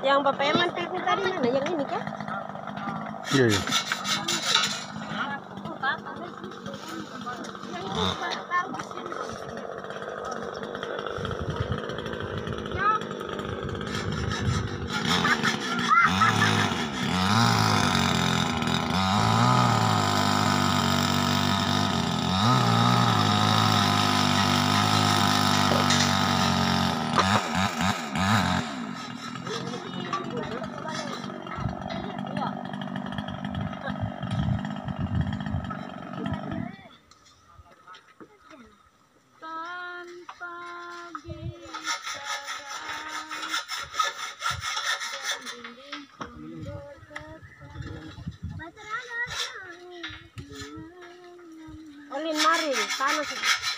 Yang Bapak Eman pikir tadi mana? Yang ini kan? Iya, iya. tanpa Olin Marin, paano si...